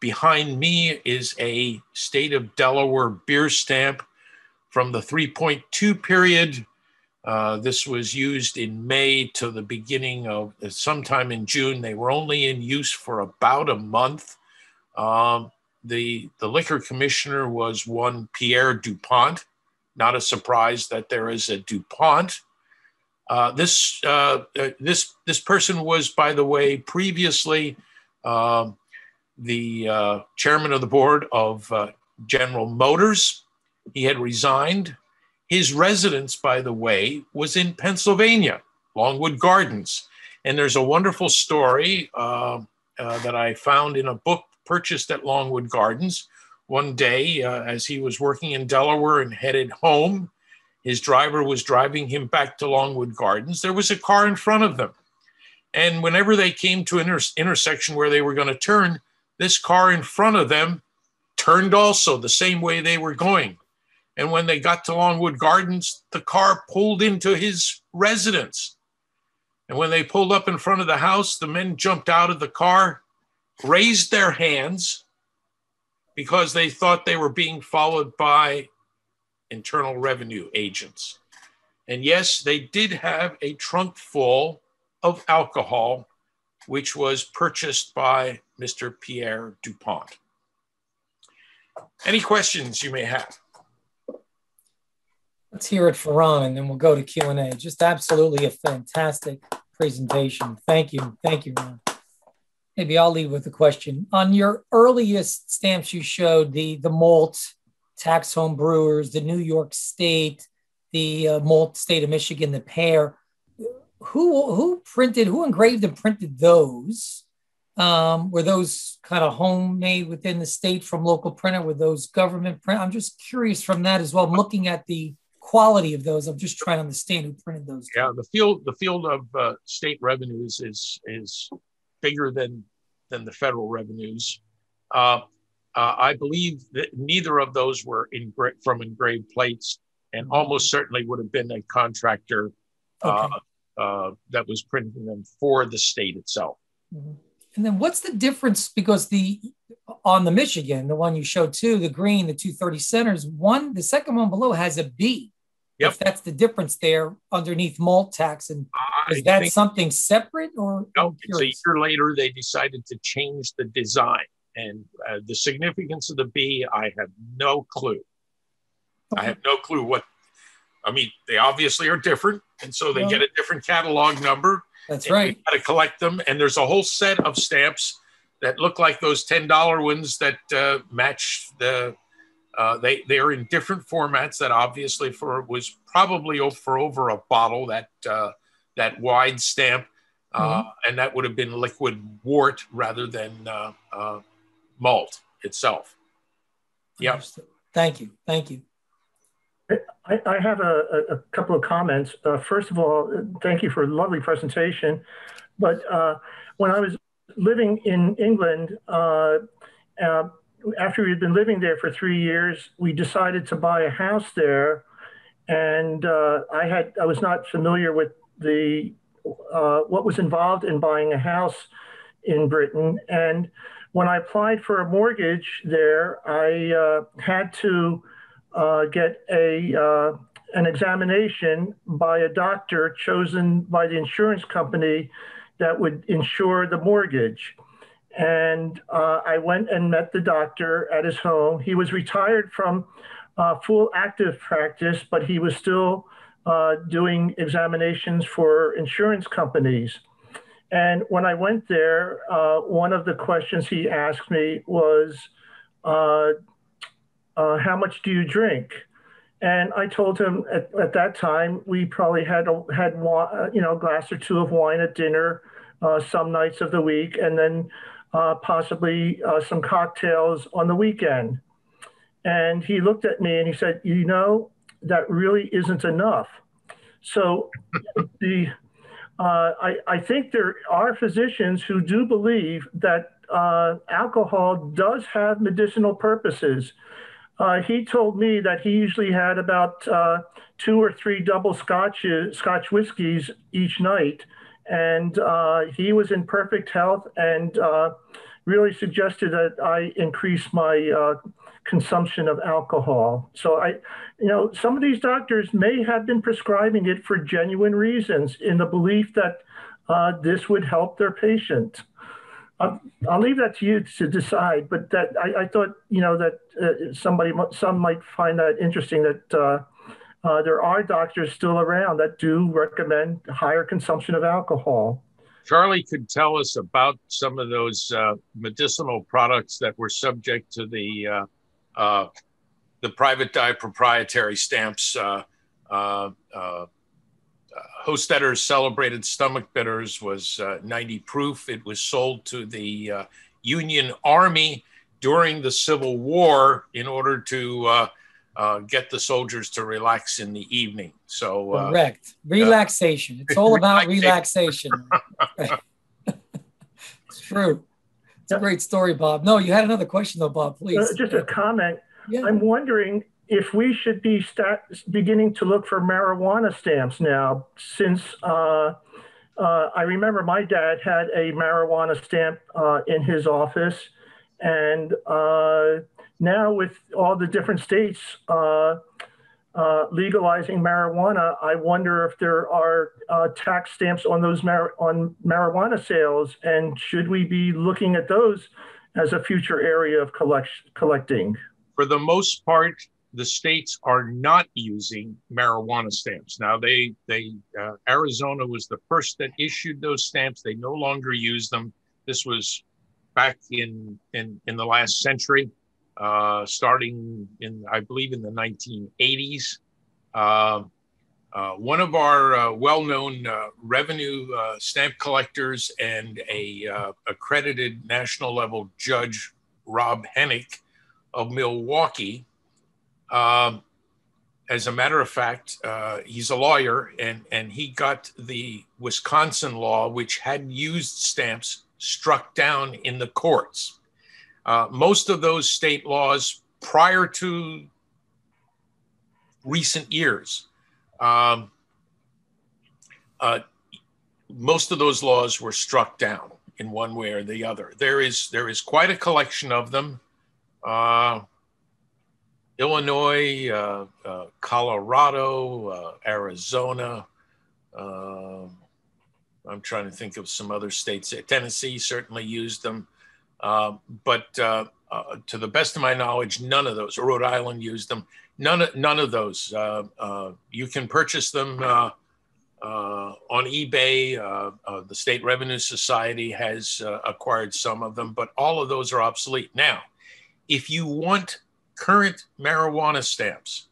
behind me is a state of Delaware beer stamp from the 3.2 period. Uh, this was used in May to the beginning of sometime in June. They were only in use for about a month. Um, the, the liquor commissioner was one Pierre DuPont. Not a surprise that there is a DuPont uh, this uh, uh, this this person was, by the way, previously um, the uh, chairman of the board of uh, General Motors. He had resigned. His residence, by the way, was in Pennsylvania, Longwood Gardens, and there's a wonderful story um, that I found in a book purchased at Longwood Gardens. One day, uh, as he was working in Delaware and headed home, his driver was driving him back to Longwood Gardens. There was a car in front of them. And whenever they came to an inter- intersection where they were going to turn, this car in front of them turned also the same way they were going. And when they got to Longwood Gardens, the car pulled into his residence. And when they pulled up in front of the house, the men jumped out of the car, raised their hands because they thought they were being followed by Internal Revenue agents. And yes, they did have a trunk full of alcohol, which was purchased by Mr. Pierre DuPont. Any questions you may have? Let's hear it for Ron, and then we'll go to Q&A. Just absolutely a fantastic presentation. Thank you. Thank you, Ron. Maybe I'll leave with a question. On your earliest stamps you showed, the, the malt tax home brewers, the New York State, the uh, malt state of Michigan, the pair. Who who printed? Who engraved and printed those? Um, were those kind of homemade within the state from local printer? Were those government print? I'm just curious from that as well. I'm looking at the quality of those. I'm just trying to understand who printed those. Yeah, the field the field of uh, state revenues is is bigger than than the federal revenues. Uh, uh, I believe that neither of those were engra- from engraved plates, and almost certainly would have been a contractor uh, okay. uh, that was printing them for the state itself. Mm-hmm. And then, what's the difference? Because the on the Michigan, the one you showed too, the green, the 230 centers, one, the second one below has a B. Yep. If that's the difference there underneath malt tax, and is that something separate or? No, it's a year later they decided to change the design. And uh, the significance of the B, I have no clue. Okay. I have no clue what. I mean, they obviously are different, and so they get a different catalog number. That's right. You got to collect them, and there's a whole set of stamps that look like those ten dollar ones that uh, match the Uh, they they are in different formats. That obviously for was probably for over a bottle that uh, that wide stamp, uh, mm-hmm. and that would have been liquid wort rather than uh, uh, malt itself. Yeah. Thank you. Thank you. I, I have a, a, couple of comments. Uh, first of all, thank you for a lovely presentation. But when I was living in England, after we had been living there for three years, we decided to buy a house there. And uh, I had I was not familiar with the uh, what was involved in buying a house in Britain. And when I applied for a mortgage there, I uh, had to uh, get a uh, an examination by a doctor chosen by the insurance company that would insure the mortgage. And uh, I went and met the doctor at his home. He was retired from uh, full active practice, but he was still uh, doing examinations for insurance companies. And when I went there, uh, one of the questions he asked me was, uh, uh, How much do you drink? And I told him at, at that time we probably had a, had you know a glass or two of wine at dinner, some nights of the week, and then uh, possibly uh, some cocktails on the weekend. And he looked at me and he said, You know, that really isn't enough. So the uh, I, I, think there are physicians who do believe that uh, alcohol does have medicinal purposes. Uh, he told me that he usually had about uh, two or three double scotch, scotch whiskeys each night and uh, he was in perfect health and uh, really suggested that I increase my uh, consumption of alcohol. So I, you know, some of these doctors may have been prescribing it for genuine reasons in the belief that uh, this would help their patient. I'll, I'll, leave that to you to decide, but that I, I thought, you know, that uh, somebody, some might find that interesting that uh, there are doctors still around that do recommend higher consumption of alcohol. Charlie could tell us about some of those uh, medicinal products that were subject to the uh, uh the private die proprietary stamps. Uh, uh, Hostetter's celebrated stomach bitters was 90 proof. It was sold to the Union Army during the Civil War in order to uh, get the soldiers to relax in the evening. So uh, correct relaxation. it's all about relaxation. it's true. It's a great story, Bob. No, you had another question though, Bob. Please. Uh, just a comment. Yeah. I'm wondering if we should be start, beginning to look for marijuana stamps now, since uh, uh, I remember my dad had a marijuana stamp uh, in his office, and now with all the different states uh, uh, legalizing marijuana, I wonder if there are uh, tax stamps on those mar- on marijuana sales, and should we be looking at those as a future area of collect- collecting? For the most part, the states are not using marijuana stamps now. They they uh, Arizona was the first that issued those stamps. They no longer use them. This was back in in in the last century uh, starting in, I believe, in the 1980s. Uh, uh, one of our uh, well-known uh, revenue uh, stamp collectors and a accredited national level judge, Rob Henak of Milwaukee. Um, as a matter of fact, he's a lawyer, and, and he got the Wisconsin law, which had used stamps, struck down in the courts. Uh, most of those state laws prior to recent years, um, uh, most of those laws were struck down in one way or the other. There is there is quite a collection of them. Uh, Illinois, uh, uh, Colorado, uh, Arizona. Um, I'm trying to think of some other states. Tennessee certainly used them. Uh, but uh, uh, to the best of my knowledge, none of those. Rhode Island used them. None, none of those. you can purchase them on eBay. the State Revenue Society has acquired some of them, but all of those are obsolete. Now, if you want current marijuana stamps,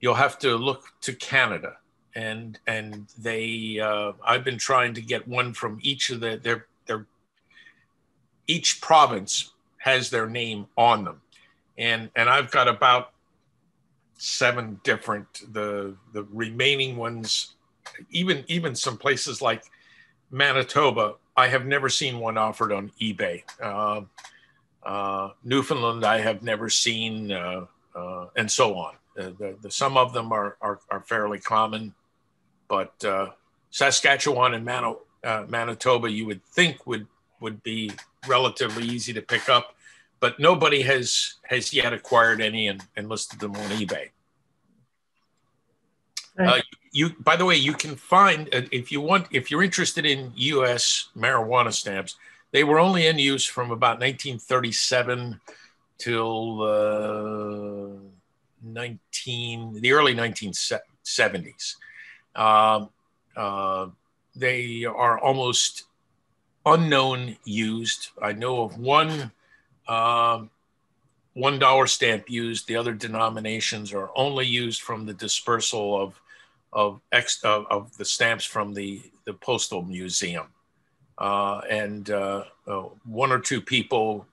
you'll have to look to Canada. And and they, uh, I've been trying to get one from each of the their each province has their name on them, and and I've got about seven different the the remaining ones, even even some places like Manitoba. I have never seen one offered on eBay. Uh, uh, Newfoundland, I have never seen, uh, uh, and so on. The, the, some of them are, are, are fairly common, but uh, Saskatchewan and uh, Manitoba, you would think would would be relatively easy to pick up, but nobody has has yet acquired any and, and listed them on eBay. Uh, you, by the way, you can find if you want if you're interested in U.S. marijuana stamps they were only in use from about 1937 till uh, 19 the early 1970s. Um, uh, they are almost unknown used. I know of one um, one dollar stamp used. The other denominations are only used from the dispersal of of, ex, of, of the stamps from the the postal museum uh, and uh, uh, one or two people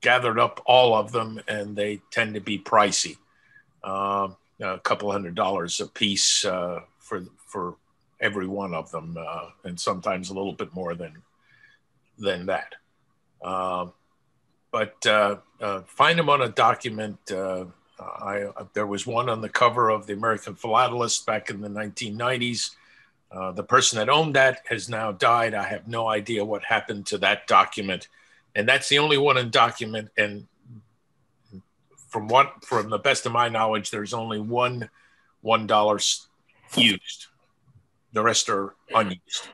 gathered up all of them, and they tend to be pricey, um, a couple hundred dollars a piece uh, for for every one of them, uh, and sometimes a little bit more than than that. Um, but uh, find them on a document. I, there was one on the cover of the American Philatelist back in the 1990s uh, the person that owned that has now died. I have no idea what happened to that document, and that's the only one in document. And from what, from the best of my knowledge, there's only one one dollar used. The rest are unused.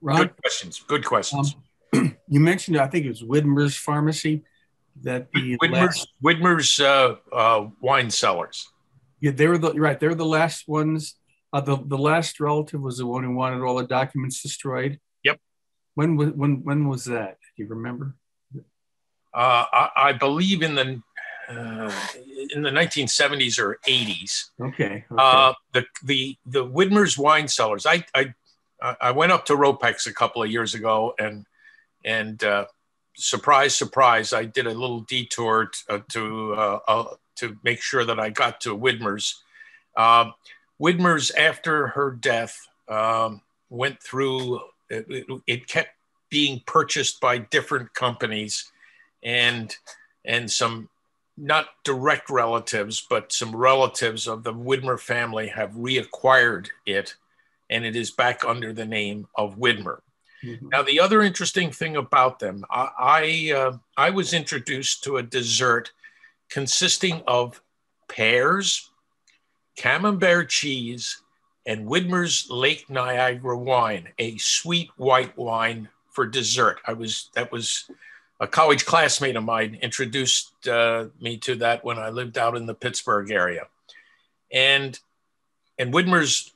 Ron, Good questions. Good questions. Um, you mentioned, I think it was Widmer's Pharmacy. That the Widmer's, last... Widmer's uh, uh, wine cellars. Yeah, they were the right. They were the last ones. Uh, the the last relative was the one who wanted all the documents destroyed. Yep. When was when when was that? Do you remember? Uh, I, I, believe in the uh, in the 1970s or 80s. Okay. okay. Uh, the the the Widmer's wine cellars. I I I went up to Ropex a couple of years ago and and uh, surprise surprise I did a little detour t- uh, to uh, to make sure that I got to Widmer's. Um, Widmer's, after her death, um, went through, it, it, kept being purchased by different companies and, and some not direct relatives, but some relatives of the Widmer family have reacquired it, and it is back under the name of Widmer. Mm-hmm. Now, the other interesting thing about them, I I, uh, I was introduced to a dessert consisting of pears, camembert cheese, and Widmer's Lake Niagara wine, a sweet white wine for dessert. I was that was a college classmate of mine introduced uh, me to that when I lived out in the Pittsburgh area, and and Widmer's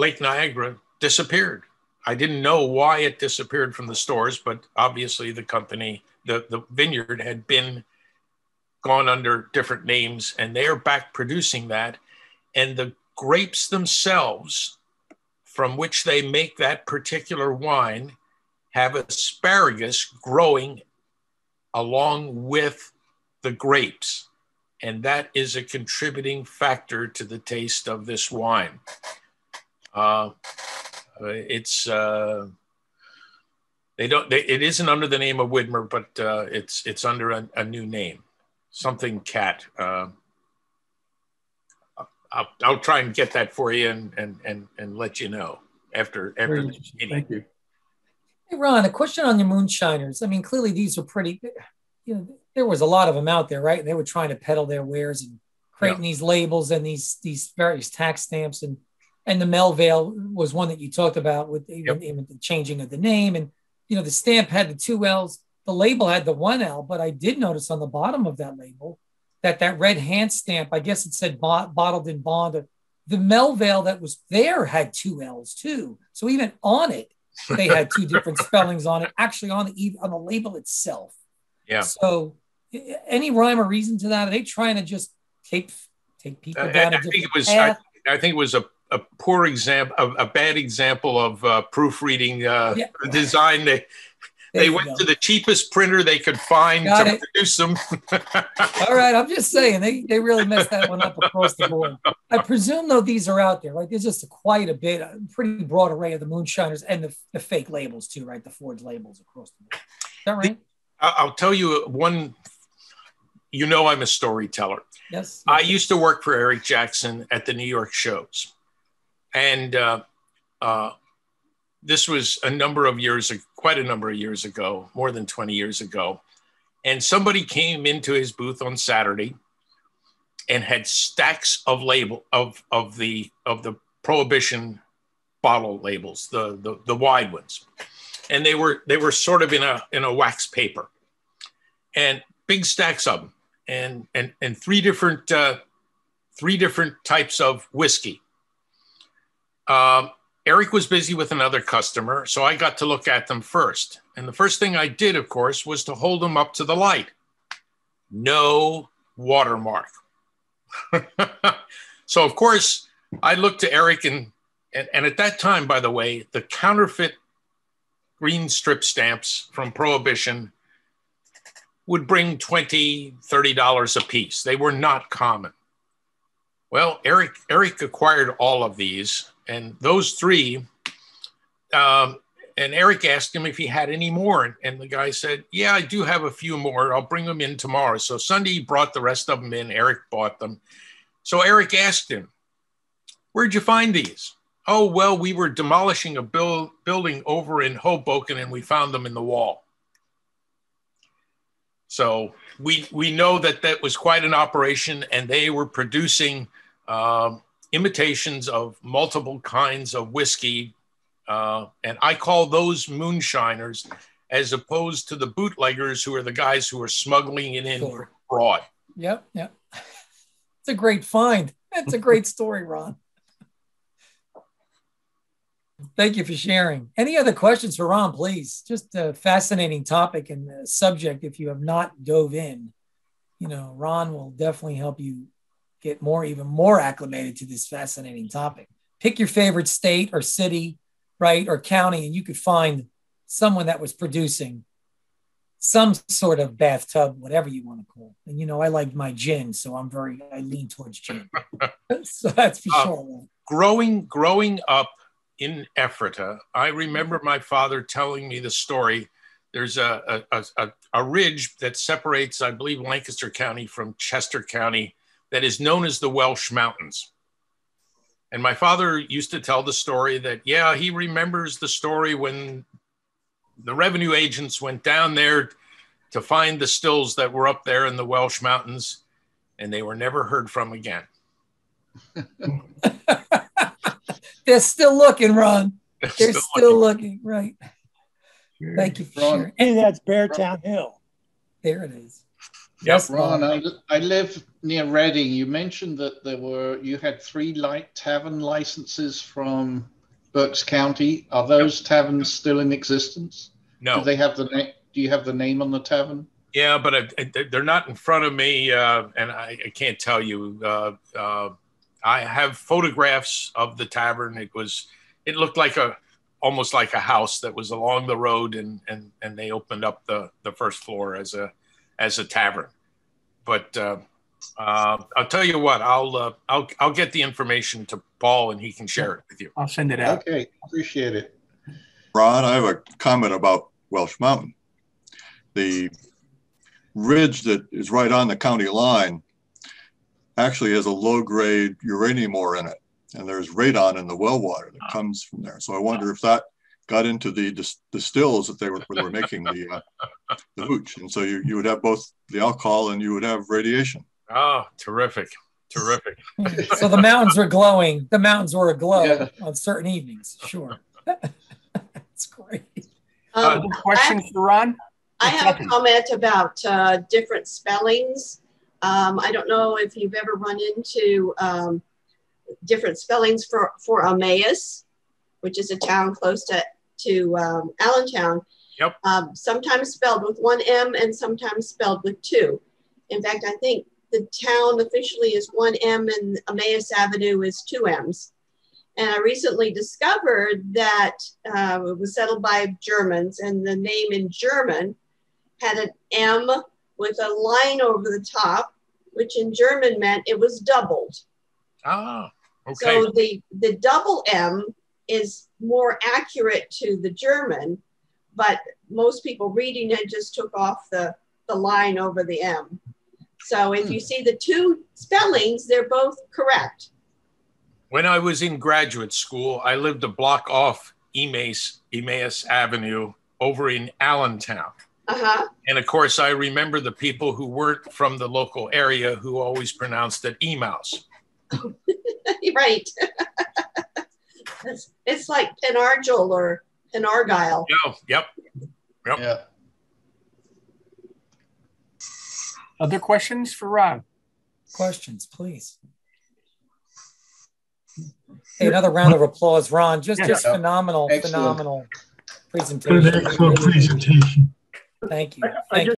Lake Niagara disappeared. I didn't know why it disappeared from the stores, but obviously the company, the, the vineyard had been gone under different names and they are back producing that. And the grapes themselves, from which they make that particular wine, have asparagus growing along with the grapes. And that is a contributing factor to the taste of this wine. Uh, it's uh, they don't. They, it isn't under the name of Widmer, but uh, it's it's under a, a new name something cat. Uh, I'll, I'll try and get that for you and, and, and, and let you know after, after the meeting. Thank you. Hey, Ron, a question on the moonshiners. I mean, clearly these are pretty, you know, there was a lot of them out there, right? They were trying to peddle their wares and creating yeah. these labels and these, these various tax stamps. And, and the Melvale was one that you talked about with even, yep. even the changing of the name. And, you know, the stamp had the two L's the label had the one L, but I did notice on the bottom of that label that that red hand stamp, I guess it said bottled in bond. The Melvale that was there had two L's too. So even on it, they had two different spellings on it, actually on the on the label itself. Yeah. So, any rhyme or reason to that? Are they trying to just take take people Uh, down I, I think it was. I. I think it was a, a poor example, a, a bad example of uh, proofreading uh, Yeah. design. They There they went go. to the cheapest printer they could find Got to it. produce them. All right, I'm just saying they, they really messed that one up across the board. I presume though these are out there, right? There's just a, quite a bit, a pretty broad array of the moonshiners and the, the fake labels too, right? The forged labels across the board. Is that right? I'll tell you one. You know, I'm a storyteller. Yes. I used to work for Eric Jackson at the New York shows. And uh, uh, this was a number of years, quite a number of years ago, more than 20 years ago. And somebody came into his booth on Saturday and had stacks of label of, of the of the prohibition bottle labels, the, the the wide ones. And they were they were sort of in a in a wax paper. And big stacks of them and and and three different uh, three different types of whiskey. Um, Eric was busy with another customer, so I got to look at them first. And the first thing I did, of course, was to hold them up to the light. No watermark. so of course I looked to Eric and, and and at that time, by the way, the counterfeit green strip stamps from Prohibition would bring 20 $30 a piece. They were not common. Well, Eric, Eric acquired all of these, and those three, um, and Eric asked him if he had any more. And the guy said, Yeah, I do have a few more. I'll bring them in tomorrow. So Sunday, he brought the rest of them in. Eric bought them. So Eric asked him, Where'd you find these? Oh, well, we were demolishing a build, building over in Hoboken and we found them in the wall. So we we know that that was quite an operation, and they were producing um, imitations of multiple kinds of whiskey, uh, and I call those moonshiners, as opposed to the bootleggers, who are the guys who are smuggling it in Sure. abroad. Yep. Yep. It's a great find. That's a great story, Ron. Thank you for sharing. Any other questions for Ron, please? Just a fascinating topic and subject. If you have not dove in, you know, Ron will definitely help you get more, even more acclimated to this fascinating topic. Pick your favorite state or city, right, or county, and you could find someone that was producing some sort of bathtub, whatever you want to call it. And you know, I like my gin, so I'm very I lean towards gin. so that's for Uh, sure. growing growing up in Ephrata, I remember my father telling me the story. There's a a, a, a ridge that separates, I believe, Lancaster County from Chester County that is known as the Welsh Mountains. And my father used to tell the story that, yeah, he remembers the story when the revenue agents went down there to find the stills that were up there in the Welsh Mountains, and they were never heard from again. They're still looking, Ron. They're Still still, looking. looking. Right. Thank you for Ron. sharing. And that's Beartown Hill. There it is. Yep. Ron, I, I live near Reading. You mentioned that there were you had three light tavern licenses from Berks County. Are those taverns still in existence? No. Do they have the name? Do you have the name on the tavern? Yeah, but I, I- they're not in front of me, uh, and I, I can't tell you. Uh, uh, I have photographs of the tavern. It was, it looked like a, almost like a house that was along the road, and and and they opened up the the first floor as a as a tavern. But uh, I'll tell you what, I'll uh, I'll I'll get the information to Paul, and he can share it with you. I'll send it out. Okay, appreciate it. Ron, I have a comment about Welsh Mountain. The ridge that is right on the county line actually has a low grade uranium ore in it. And there's radon in the well water that comes from there. So I wonder if that got into the dis- distills that they were, they were making the, uh, the hooch. And so you, you would have both the alcohol and you would have radiation. Oh, terrific, terrific. So the mountains were glowing. The mountains were aglow Yeah. on certain evenings. Sure. That's great. Uh, Um, Questions for Ron? I have a comment about uh, different spellings. Um, I don't know if you've ever run into um, different spellings for, for Emmaus, which is a town close to, to um, Allentown. Yep. Um, sometimes spelled with one M and sometimes spelled with two. In fact, I think the town officially is one M and Emmaus Avenue is two M's. And I recently discovered that uh, it was settled by Germans, and the name in German had an M with a line over the top, which in German meant it was doubled. Ah, okay. So the, the double M is more accurate to the German, but most people reading it just took off the, the line over the M. So if you see the two spellings, they're both correct. When I was in graduate school, I lived a block off Emmaus, Emmaus Avenue over in Allentown. Uh-huh. And of course, I remember the people who weren't from the local area who always pronounced it Emaus. right. it's, it's like Penargil or Penargyle. Yeah, yep. Yep. Yeah. Other questions for Ron? Questions, please. Hey, another round of applause, Ron. Just, Yeah. just phenomenal, Excellent. phenomenal Good, presentation. excellent presentation. Thank you. I- I Thank you.